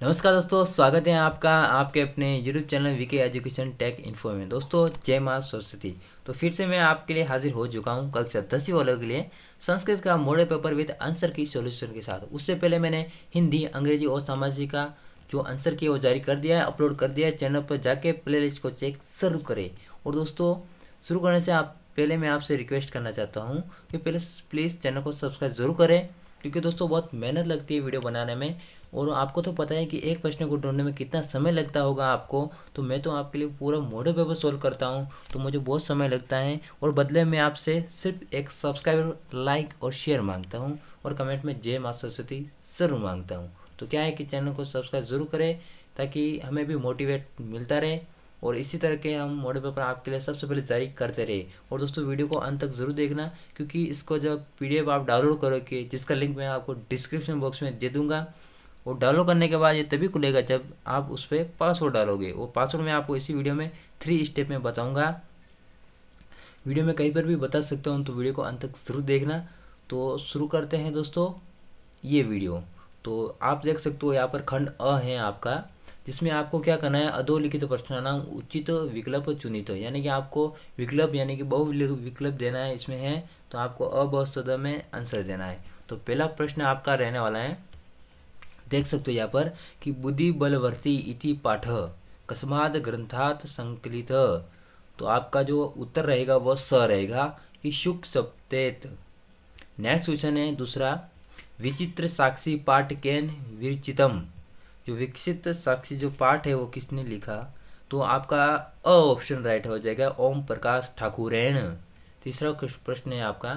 नमस्कार दोस्तों, स्वागत है आपका, आपके अपने YouTube channel VK education tech info में। दोस्तों, जय माँ सरस्वती। तो फिर से मैं आपके लिए हाजिर हो चुका हूँ कक्षा दसवीं वालों के लिए संस्कृत का model paper with answer key solution के साथ। उससे पहले मैंने हिंदी, अंग्रेज़ी और सामाजिक का जो आंसर किया वो जारी कर दिया है, अपलोड कर दिया है। चैनल पर जाके प्ले को चेक ज़रूर करें। और दोस्तों, शुरू करने से आप, पहले मैं आपसे रिक्वेस्ट करना चाहता हूँ कि पहले प्लीज़ चैनल को सब्सक्राइब ज़रूर करें। क्योंकि दोस्तों, बहुत मेहनत लगती है वीडियो बनाने में। और आपको तो पता है कि एक प्रश्न को ढूँढने में कितना समय लगता होगा आपको तो मैं तो आपके लिए पूरा मॉडल पेपर सोल्व करता हूँ तो मुझे बहुत समय लगता है और बदले में आपसे सिर्फ़ एक सब्सक्राइबर लाइक और शेयर माँगता हूँ और कमेंट में जय माँ सरस्वती ज़रूर माँगता हूँ। तो क्या है कि चैनल को सब्सक्राइब ज़रूर करें ताकि हमें भी मोटिवेट मिलता रहे और इसी तरह के हम मॉडल पेपर आपके लिए सबसे पहले जारी करते रहे। और दोस्तों, वीडियो को अंत तक ज़रूर देखना क्योंकि इसको जब पीडीएफ आप डाउनलोड करोगे, जिसका लिंक मैं आपको डिस्क्रिप्शन बॉक्स में दे दूँगा और डाउनलोड करने के बाद ये तभी खुलेगा जब आप उस पर पासवर्ड डालोगे। वो पासवर्ड मैं आपको इसी वीडियो में थ्री स्टेप में बताऊँगा। वीडियो में कहीं पर भी बता सकता हूँ तो वीडियो को अंत तक ज़रूर देखना। तो शुरू करते हैं दोस्तों, ये वीडियो तो आप देख सकते हो, यहाँ पर खंड अ है आपका, जिसमें आपको क्या करना है, अधोलिखित प्रश्न नाम उचित विकल्प चुनित। यानी कि आपको विकल्प, यानी कि बहु विकल्प देना है, इसमें है तो आपको अ सद में आंसर देना है। तो पहला प्रश्न आपका रहने वाला है देख सकते हो यहाँ पर कि बुद्धि बलवर्ती इति पाठ, कस्माद ग्रंथात संकलित। तो आपका जो उत्तर रहेगा वह स रहेगा कि शुक सप्तेत नेक्स्ट क्वेश्चन है दूसरा, विचित्र साक्षी पाठ कैन विरचितम? जो विकसित साक्षी जो पाठ है वो किसने लिखा? तो आपका अ ऑप्शन राइट हो जाएगा, ओम प्रकाश ठाकुरैन तीसरा प्रश्न है आपका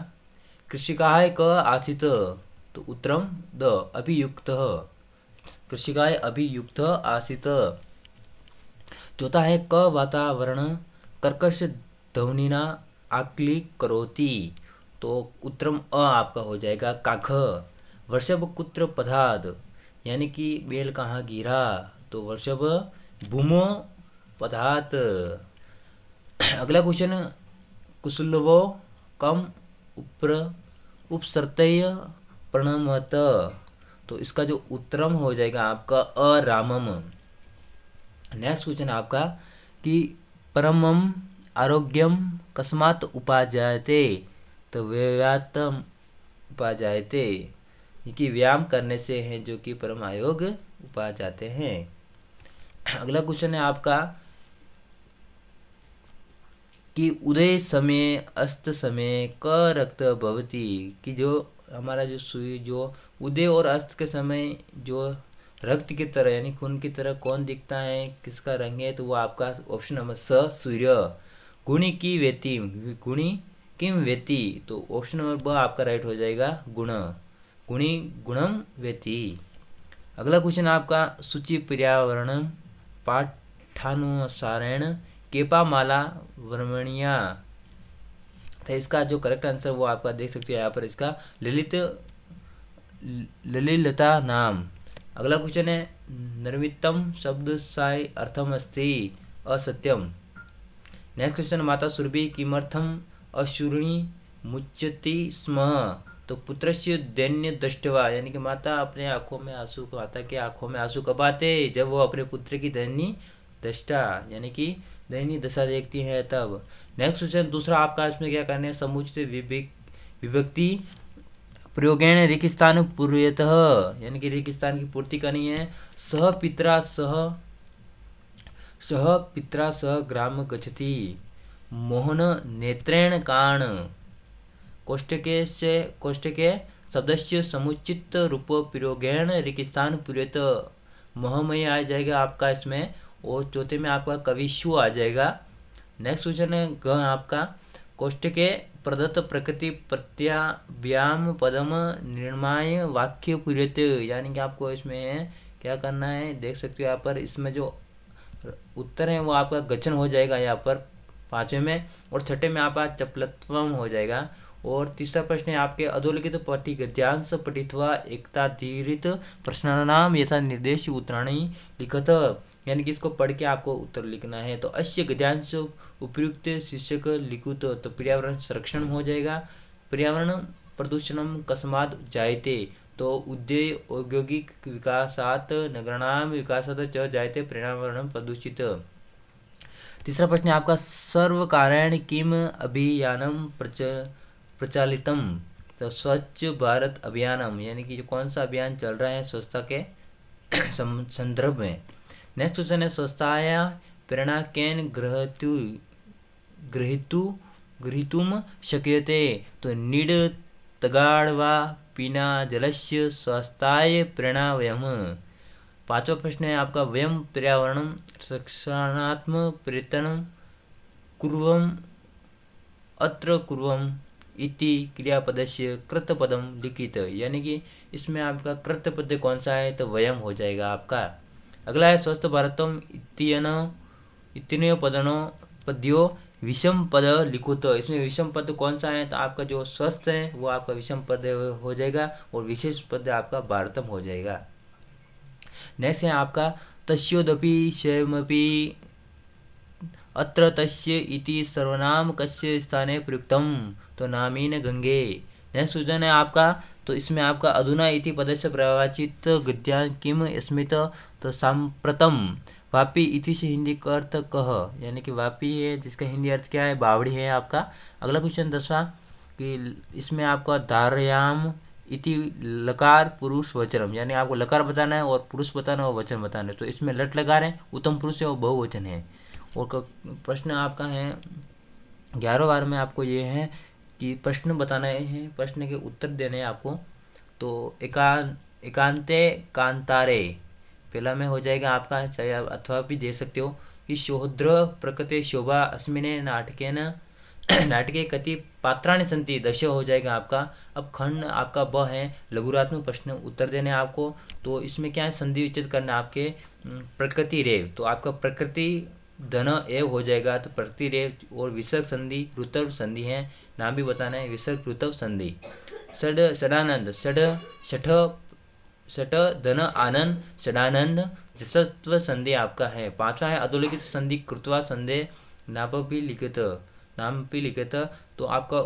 कृषिकाय क आसित? तो उत्तरम द, अभियुक्त। कृषिकाय अभियुक्त आसित। चौथा है क वातावरण कर्कश ध्वनिना आकली करोती। तो उत्तरम अ आपका हो जाएगा काख। वर्षभ कुत्र पदार्थ यानी कि बेल कहाँ गिरा। तो वर्षभ भूमो पदार्थ अगला क्वेश्चन कुशलवो कम उप्र उपसर्तय प्रणमत। तो इसका जो उत्तरम हो जाएगा आपका अरामम। नेक्स्ट क्वेश्चन आपका कि परमम आरोग्यम कस्मात उपाजायते। तो व्ययातम उपाजायते कि व्यायाम करने से हैं जो कि परम आयोग उपा जाते हैं। अगला क्वेश्चन है आपका कि उदय समय, अस्त समय, क रक्त भवती, कि जो हमारा जो सुई जो उदय और अस्त के समय जो रक्त की तरह, यानी खून की तरह कौन दिखता है, किसका रंग है तो वो आपका ऑप्शन नंबर स, सूर्य। गुणी की वेती गुणी किम वेती तो ऑप्शन नंबर ब आपका राइट हो जाएगा गुण। गुणी गुणम व्यति। अगला क्वेश्चन आपका सूची पर्यावरण पाठानुसारण केपा माला वर्मणिया। तो इसका जो करेक्ट आंसर वो आपका देख सकते हो यहाँ पर इसका ललित, ललिलता नाम। अगला क्वेश्चन है निर्मितम शब्द साय अर्थम अस्ति असत्यम। नेक्स्ट क्वेश्चन माता सुरभि किमर्थम अशूर्णी मुच्यति स्म। तो पुत्र से दैन्य दृष्टवा, यानी कि माता अपने आँखों में आँसू, माता के आँखों में आँसू कब आते? जब वो अपने पुत्र की दैन्य दृष्टा, यानी कि दैन्य दशा देखती है तब। नेक्स्ट क्वेश्चन दूसरा आपका, इसमें क्या करना है? समुचित विभक्ति प्रयोगेण रेगिस्तान पूर्वत यानी कि रेगिस्तान की पूर्ति करनी है। सह पित्रा सह सह पित्रा सह ग्राम गच्छति। मोहन नेत्रेण काण। कोष्टके से कोष्टके शब्दस्य समुचित रूप प्रयोगेण रिकिस्तान पूर्यत। महमय आ जाएगा आपका इसमें। और चौथे में आपका कविशु आ जाएगा। नेक्स्ट क्वेश्चन है, ग आपका कोष्टके प्रदत्त प्रकृति प्रत्याव्याम पदम निर्माय वाक्य पूर्यत यानी कि आपको इसमें क्या करना है, देख सकते हो यहाँ पर, इसमें जो उत्तर है वो आपका गचन हो जाएगा यहाँ पर पाँचवें में, और छठे में आपका चपलत्वम हो जाएगा। और तीसरा प्रश्न है आपके अधोलिखित पटी गद्यांश पठित्वा एकताधीरित प्रश्नानाम यथा निर्देश उत्तराणी लिखत। यानी कि इसको पढ़ के आपको उत्तर लिखना है। तो अश्य गद्यांश उपयुक्त शीर्षक लिखुत तो तो पर्यावरण संरक्षण हो जाएगा। पर्यावरण प्रदूषण कस्माद जायते। तो उद्योग औद्योगिक विकासात नगराणाम विकासात च जायते पर्यावरण प्रदूषित। तीसरा प्रश्न है, आपका सर्व कारण किम अभियानम प्रच, प्रचालितम? तो स्वच्छ भारत अभियानम, यानी कि जो कौन सा अभियान चल रहा है, स्वच्छता के संदर्भ में। नेक्स्ट क्वेश्चन है स्वच्छताया प्रेरणा कैन ग्रहतु, ग्रहितु ग्रहीतुम शक्यते। तो निड तगाड़वा पीना जलस्य स्वास्थ्याय प्रेरणा वयम। पांचवा प्रश्न है आपका वयम पर्यावरण रक्षणात्मक प्रयत्न कुर्वम अत्र कुर्वम इति क्रियापदस्य कृतपदम लिखित। यानी कि इसमें आपका कृतपद कौन सा है? तो वयम हो जाएगा आपका अगला है स्वस्थ भारतम इत्यन इतने पदनो पद्यो विषम पद लिखो तो इसमें विषम पद कौन सा है? तो आपका जो स्वस्थ है, वो आपका विषम पद हो जाएगा और विशेष पद आपका भारतम हो जाएगा। नेक्स्ट है आपका तस्ोदपि शयमपि, अत्र तस्य इति सर्वनाम कस्य स्थाने प्रयुक्तम तो नामीन गंगे। नेक्स्ट सूचन है आपका तो इसमें आपका अधुना इति पदस्य प्रवाचित गद्या किम स्मित तो सांप्रतम वापी इति से हिंदी अर्थ कह, यानी कि वापी है, जिसका हिंदी अर्थ क्या है? बावड़ी है आपका। अगला क्वेश्चन दसवा कि इसमें आपका धारयाम इति लकार पुरुष वचनम, यानी आपको लकार बताना है और पुरुष बताना है और वचन बताना है। तो इसमें लट लकार है, उत्तम पुरुष है और बहुवचन है। और प्रश्न आपका है, ग्यारह बार में आपको ये है कि प्रश्न बताना है, प्रश्न के उत्तर देने हैं आपको। तो एकांत एकांते कांतारे, पहला में हो जाएगा आपका, चाहे आप अथवा भी दे सकते हो, कि शोद्र प्रकृति शोभा अस्मिने नाटके न नाटके कति पात्राणी संति दश हो जाएगा आपका। अब खंड आपका ब है लघुरात्मक प्रश्न उत्तर देने आपको। तो इसमें क्या है संधि विचित करना आपके प्रकृति रेव तो आपका प्रकृति धन एव हो जाएगा तो प्रकृति रेव और विसर्ग संधि ऋतव संधि है। नाम भी बताना है, विसर्ग ऋतव संधि। षड, षडानंद, षड छठ षट धन, आनंद, षडानंद जसत्व संधि आपका है। पांचवा है, अधोलिखित संधि, कृतवा संधि नाप भी लिखित, नाम भी लिखित तो आपका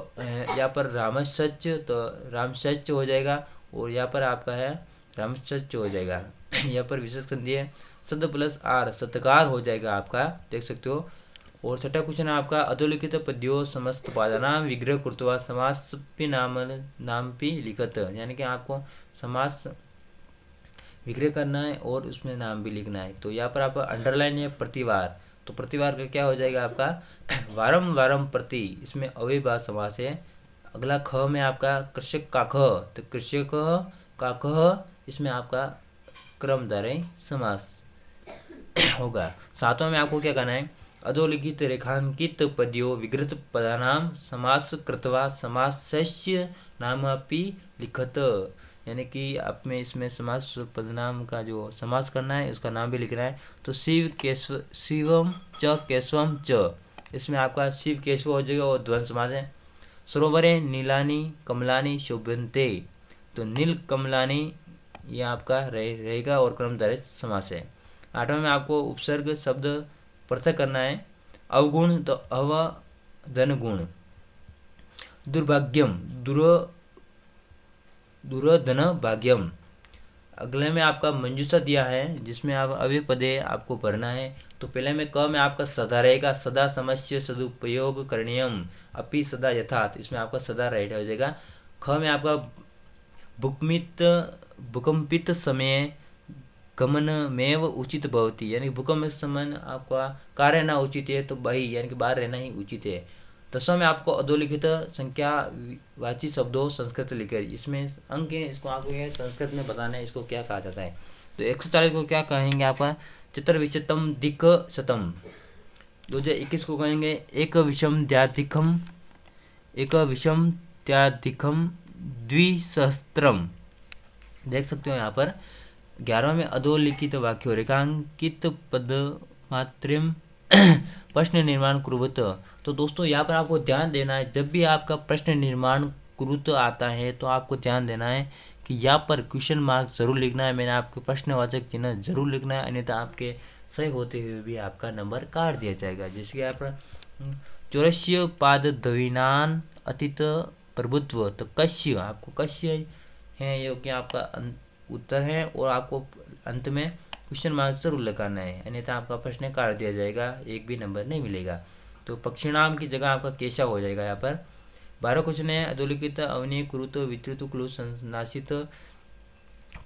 यहाँ पर राम सच तो राम सच हो जाएगा, और यहाँ पर आपका है राम सच हो जाएगा। यहाँ पर विशेष संधि है सद प्लस आर सत्कार हो जाएगा आपका, देख सकते हो। और छठा क्वेश्चन है आपका, अधोलिखित पद्यो समस्त पादानाम विग्रह कृतवा समास नाम नाम भी लिखत, यानी कि आपको समास विग्रह करना है और उसमें नाम भी लिखना है। तो यहाँ पर आप अंडरलाइन है प्रतिवार तो प्रतिवार का क्या हो जाएगा आपका? वारम वारम प्रति, इसमें अविभा समास है। अगला ख में आपका कृषक का ख तो कृषक का ख इसमें आपका क्रमधारय समास। होगा। सातवां में आपको क्या करना है? अधोलिखित रेखांकित पद्यो विकृत पदानाम समास कृतवा समास्य नामपि लिखत। यानी कि आप में इसमें समास पदनाम का जो समास करना है, उसका नाम भी लिखना है। तो शिव केशव, शिवम च, केशवम च। इसमें आपका शिव केशव हो जाएगा और ध्वन समास है। सरोवरे नीलानी, कमलानी शोभनते। तो नील, कमलानी ये आपका रहे, रहेगा और क्रमधारित समास है। आठवें में आपको उपसर्ग शब्द पृथक करना है, अवगुण तो अव धन गुण दुर्भाग्यम, दुर दुर्धन भाग्यम अगले में आपका मंजूसा दिया है, जिसमें आप अभी पदे आपको भरना है। तो पहले में क में आपका सदा रहेगा, सदा समस्या सदुपयोग करणीयम, अपि सदा यथार्थ। इसमें आपका सदा राइट हो जाएगा। ख में आपका भूकमित, भूकंपित समय गमन में उचित भवती। यानी भूकंप समय आपका कार्य रहना उचित है तो बही, यानी कि बाहर रहना ही उचित है। दसवा में आपको अधोलिखित संख्या वाची शब्दों संस्कृत लिखे। इसमें अंक है, इसको आपको संस्कृत में बताना है, इसको क्या कहा जाता है। तो एक सौ चालीस को क्या कहेंगे आपका चित्रविशतम दिक शतम दो हज़ार इक्कीस को कहेंगे एक विषम द्याधिकम एक विषम त्याधिकम द्विसहस्त्रम। देख सकते हो यहाँ पर ग्यारहवा में अधोलिखित वाक्य रेखांकित पद मात्रिम प्रश्न निर्माण कुरुवत। तो दोस्तों, यहाँ पर आपको ध्यान देना है, जब भी आपका प्रश्न निर्माण कुरुत आता है तो आपको ध्यान देना है कि यहाँ पर क्वेश्चन मार्क ज़रूर लिखना है। मैंने आपके प्रश्नवाचक चिन्ह ज़रूर लिखना है, अन्यथा आपके सही होते हुए भी आपका नंबर काट दिया जाएगा। जैसे कि आप चौरस्य पाद दविनान अतीत प्रभुत्व। तो कश्य, आपको कश्य है, ये कि आपका उत्तर है और आपको अंत में क्वेश्चन मार्क ज़रूर लगाना है। अन्यथा आपका प्रश्न काट दिया जाएगा, एक भी नंबर नहीं मिलेगा। तो पक्षिणाम की जगह आपका केशा हो जाएगा यहाँ पर। बारह क्वेश्चन है, अधोलिखित अवनी कुरुत, वितृत, क्लु नाशित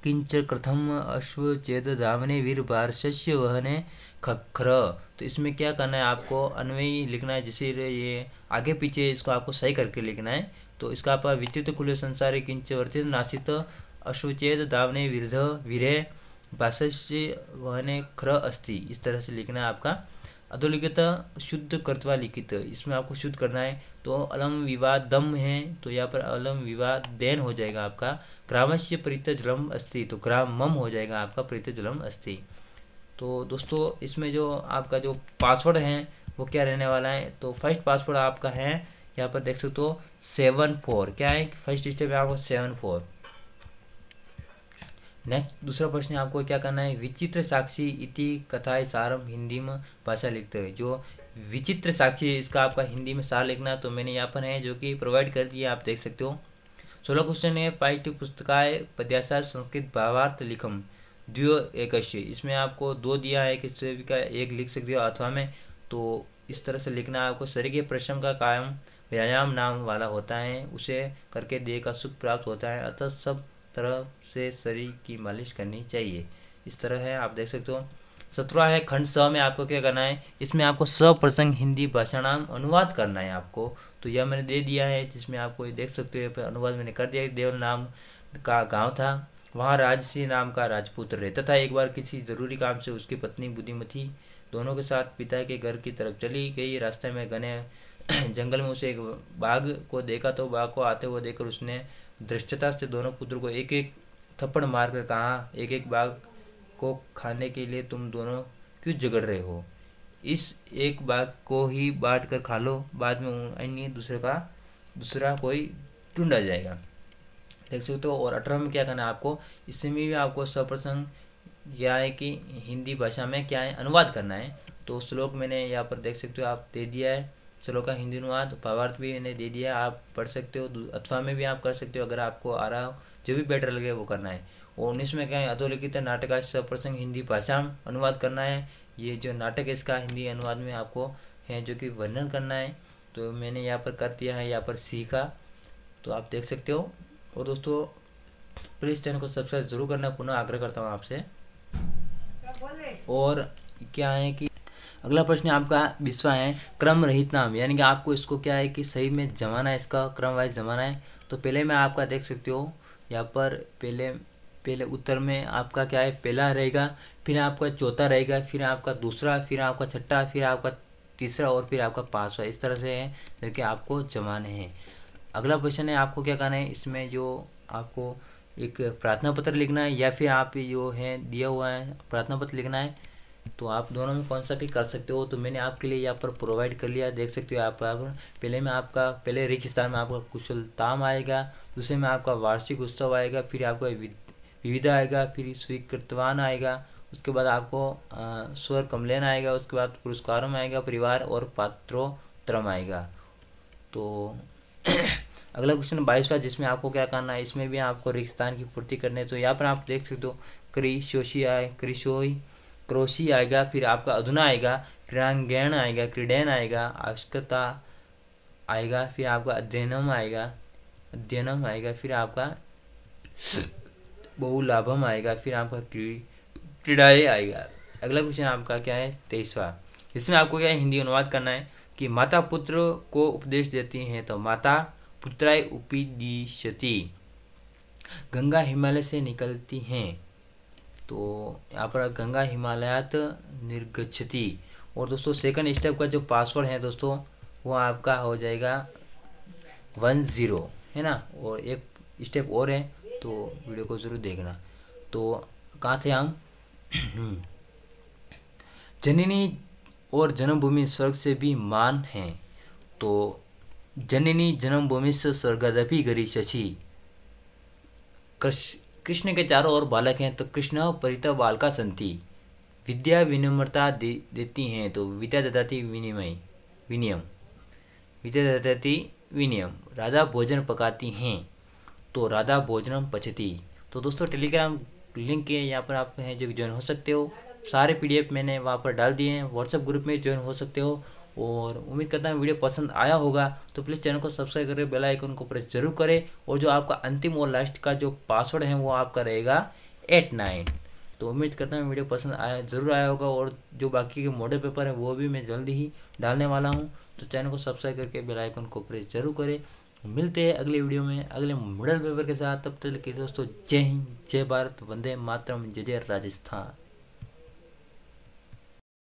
किंच प्रथम अश्व चेत धावने वीर, बार, शस्य, वहने, खखर। तो इसमें क्या करना है आपको? अन्वयी लिखना है, जैसे ये आगे पीछे इसको आपको सही करके लिखना है। तो इसका आप विद्युत कुल, संसार किंच वर्तित नासित अश्वचेत दावने विरध वीरे भाष्य वहने ख्र अस्ति. इस तरह से लिखना है आपका. अधोलिखित शुद्ध कर्तवा लिखित. इसमें आपको शुद्ध करना है तो अलम विवाद दम है तो यहाँ पर अलम विवाद देन हो जाएगा आपका. ग्रामस्य परित जलम अस्थि तो ग्राम मम हो जाएगा आपका परित जलम अस्थि तो दोस्तों, इसमें जो आपका जो पासवर्ड है, वो क्या रहने वाला है? तो फ़र्स्ट पासवर्ड आपका है, यहाँ पर देख सकते हो सेवन फोर क्या है? फ़र्स्ट स्टेप है आपको सेवन फोर नेक्स्ट दूसरा प्रश्न आपको क्या करना है? विचित्र साक्षी इति कथाएँ सारम हिंदी में भाषा लिखते हैं जो विचित्र साक्षी इसका आपका हिंदी में सार लिखना तो मैंने यहाँ पर है, जो कि प्रोवाइड कर दिया, आप देख सकते हो। सोलह क्वेश्चन है, पाठ्य पुस्तकाय पद्यासा संस्कृत भावार्थ लिखम। द्वियो एक इसमें आपको दो दिया है कि का एक लिख सकते हो, अथवा में तो इस तरह से लिखना आपको शरीर के प्रश्न का कायम, व्यायाम नाम वाला होता है, उसे करके देह का सुख प्राप्त होता है। अतः सब तरह से शरीर की मालिश करनी चाहिए। इस तरह है, आप देख सकते हो। सत्रह है, खंड स में आपको क्या करना है? इसमें आपको स प्रसंग हिंदी भाषा नाम अनुवाद करना है आपको। तो यह मैंने दे दिया है, जिसमें आपको ये देख सकते हो अनुवाद मैंने कर दिया देव नाम का गाँव था, वहाँ राजसी नाम का राजपुत्र रहता था। एक बार किसी ज़रूरी काम से उसकी पत्नी बुद्धिमती दोनों के साथ पिता के घर की तरफ़ चली गई। रास्ते में घने जंगल में उसे एक बाघ को देखा तो बाघ को आते हुए देखकर उसने दृष्टता से दोनों पुत्र को एक एक थप्पड़ मारकर कहा एक एक बाघ को खाने के लिए तुम दोनों क्यों झगड़ रहे हो? इस एक बाघ को ही बांट कर खा लो, बाद में अन्य दूसरे का, दूसरा कोई ढूंढा जाएगा। देख सकते हो, और अठारह में क्या करना है आपको? इसमें भी आपको सप्रसंग क्या है कि हिंदी भाषा में क्या है, अनुवाद करना है। तो श्लोक मैंने यहाँ पर देख सकते हो, आप दे दिया है। श्लोक का हिंदी अनुवाद भावार्थ भी मैंने दे दिया आप पढ़ सकते हो अथवा में भी आप कर सकते हो अगर आपको आ रहा हो जो भी बेटर लगे वो करना है। और उन्नीस में क्या है अधोलिखित नाटक प्रसंग हिंदी भाषा में अनुवाद करना है। ये जो नाटक है इसका हिंदी अनुवाद में आपको है जो कि वर्णन करना है। तो मैंने यहाँ पर कर दिया है यहाँ पर सीखा तो आप देख सकते हो। और दोस्तों प्लीज़ चैनल को सब्सक्राइब ज़रूर करना पुनः आग्रह करता हूँ आपसे। और क्या है कि अगला प्रश्न आपका विश्वा है क्रम रहित नाम, यानी कि आपको इसको क्या है कि सही में जमाना है, इसका क्रम वाइज जमाना है। तो पहले मैं आपका देख सकते हो, यहाँ पर पहले पहले उत्तर में आपका क्या है, पहला रहेगा, फिर आपका चौथा रहेगा, फिर आपका दूसरा, फिर आपका छठा, फिर आपका तीसरा और फिर आपका पाँचवा, इस तरह से है, जो कि आपको जमाने हैं। अगला क्वेश्चन है, आपको क्या करना है, इसमें जो आपको एक प्रार्थना पत्र लिखना है, या फिर आप जो है दिया हुआ है, प्रार्थना पत्र लिखना है तो आप दोनों में कौन सा भी कर सकते हो तो मैंने आपके लिए यहाँ पर प्रोवाइड कर लिया। देख सकते हो आप पहले में आपका, पहले रिख स्थान में आपका कुशलताम आएगा, दूसरे में आपका वार्षिक उत्सव आएगा, फिर आपका विविधा आएगा, फिर स्वीकृतवान आएगा, उसके बाद आपको स्वर कमलेन आएगा, उसके बाद पुरस्कारों में आएगा, परिवार और पात्रोत्रम आएगा। तो अगला क्वेश्चन बाईसवा, जिसमें आपको क्या करना है, इसमें भी आपको रिक्स्थान की पूर्ति करनी है तो यहाँ पर आप देख सकते हो क्रिशोशी आए क्रिशोई क्रोशी आएगा, फिर आपका अधुना आएगा, क्रीड़ांगण आएगा, क्रीडैन आएगा आवश्यकता आएगा, फिर आपका अध्ययनम आएगा अध्ययनम आएगा, फिर आपका बहुलाभम आएगा, फिर आपका क्रीड़ाए आएगा। अगला क्वेश्चन आपका क्या है? तेईसवा। इसमें आपको क्या हिंदी अनुवाद करना है कि माता पुत्र को उपदेश देती हैं तो माता पुत्राय उपदिशति। गंगा हिमालय से निकलती हैं। तो यहाँ पर गंगा हिमालयात निर्गछति और दोस्तों सेकंड स्टेप का जो पासवर्ड है दोस्तों, वो आपका हो जाएगा वन ज़ीरो है ना? और एक स्टेप और है तो वीडियो को ज़रूर देखना। तो कहाँ थे हम? जननी और जन्मभूमि स्वर्ग से भी मान है। तो जननी जन्मभूमि से स्वर्गदपि गरी शशि कृष्ण के चारों ओर बालक हैं तो कृष्ण परित बालका संति। विद्या विनम्रता दे, देती हैं तो विद्या ददाती विनिमय विनियम। विद्या ददाती विनियम। राजा भोजन पकाती हैं तो राधा भोजनम पचती। तो दोस्तों टेलीग्राम लिंक के यहाँ पर आप हैं जो ज्वाइन हो सकते हो। सारे पीडीएफ मैंने वहाँ पर डाल दिए हैं। व्हाट्सएप ग्रुप में ज्वाइन हो सकते हो। और उम्मीद करता हूँ वीडियो पसंद आया होगा तो प्लीज़ चैनल को सब्सक्राइब करें बेल आइकन को प्रेस ज़रूर करें और जो आपका अंतिम और लास्ट का जो पासवर्ड है, वो आपका रहेगा एट नाइन तो उम्मीद करता हूँ वीडियो पसंद आया, ज़रूर आया होगा और जो बाकी के मॉडल पेपर है, वो भी मैं जल्दी ही डालने वाला हूँ। तो चैनल को सब्सक्राइब करके बेल आइकन को प्रेस ज़रूर करें। मिलते हैं अगले वीडियो में, अगले मॉडल पेपर के साथ। तब तक के दोस्तों, जय हिंद, जय भारत, वंदे मातरम, जय जय राजस्थान।